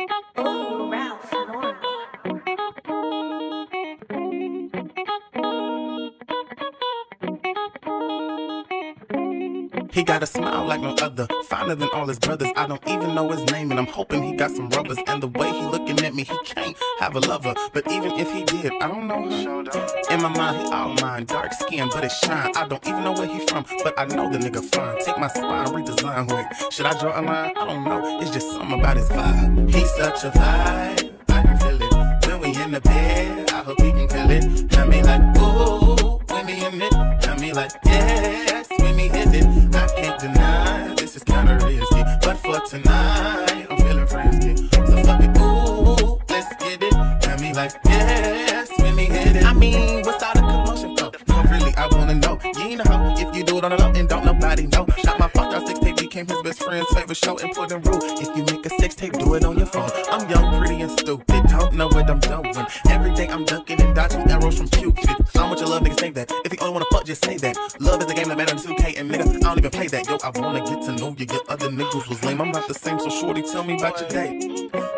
Ooh, He got a smile like no other, finer than all his brothers. I don't even know his name, and I'm hoping he got some rubbers. And the way he looking at me, he can't have a lover. But even if he did, I don't know. In my mind, he all mine, dark skin, but it shine. I don't even know where he from, but I know the nigga fine. Take my spine, redesign. Wait, should I draw a line? I don't know. It's just something about his vibe. He's such a vibe, I can feel it. When we in the bed, I hope he can feel it. Tell me like, ooh, when he in it. Tell me like, yes, yes, when he hit it. I mean, what's all the commotion for? Really, I wanna know. You ain't a hoe if you do it on the low and don't nobody know. Shot my out sex tape became his best friend's favorite show. Important rule: if you make a sex tape, do it on your phone. I'm young, pretty, and stupid. Don't know what I'm doing. Every day I'm ducking and dodging arrows from Cupid. I want your love, nigga, say that. If you only wanna fuck, just say that. Love is a game that matters in 2K, and nigga, I don't even play that. Yo, I wanna get to know you. Your other niggas was lame. I'm not the same, so shorty, tell me about your day.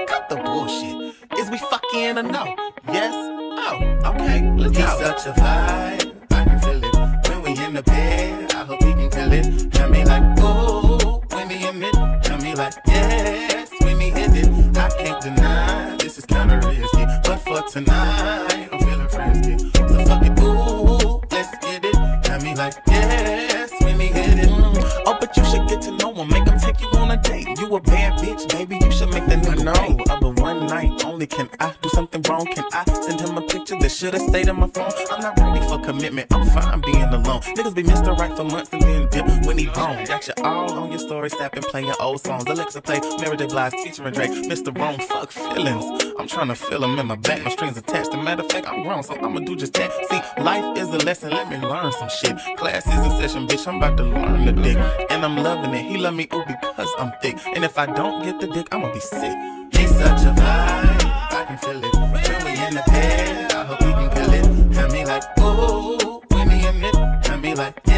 Cut the bullshit. Is we fucking or no? Yes? Oh, okay, let's go. He's such a vibe, I can feel it. When we in the bed, I hope he can feel it. Tell me like, ooh, when he in it. Tell me like, yes, when we hit it. I can't deny, this is kinda risky. But for tonight, I'm feeling frisky. So fuck it, ooh, let's get it. Tell me like, yes, when we hit it. Mm. Oh, but you should get to know him, make him take you on a date. You a bad bitch, baby, you should make that nigga know. Of the one night only, can I do something wrong? Can I send him a picture that should've stayed on my phone? I'm not ready for commitment, I'm fine being alone. Niggas be Mr. Right for months and then dip when he gone. Got you all on your story, snapping, playing old songs. Alexa play Mary J. Blige featuring Drake. Mr. Wrong, fuck feelings. I'm trying to feel them in my back, my strings attached. As matter of fact, I'm grown, so I'ma do just that. See, life is a lesson, let me learn some shit. Class is in session, bitch, I'm about to learn the dick. And I'm loving it, he love me, ooh, because I'm thick. And if I don't get the dick, I'ma be sick. He's such a bye.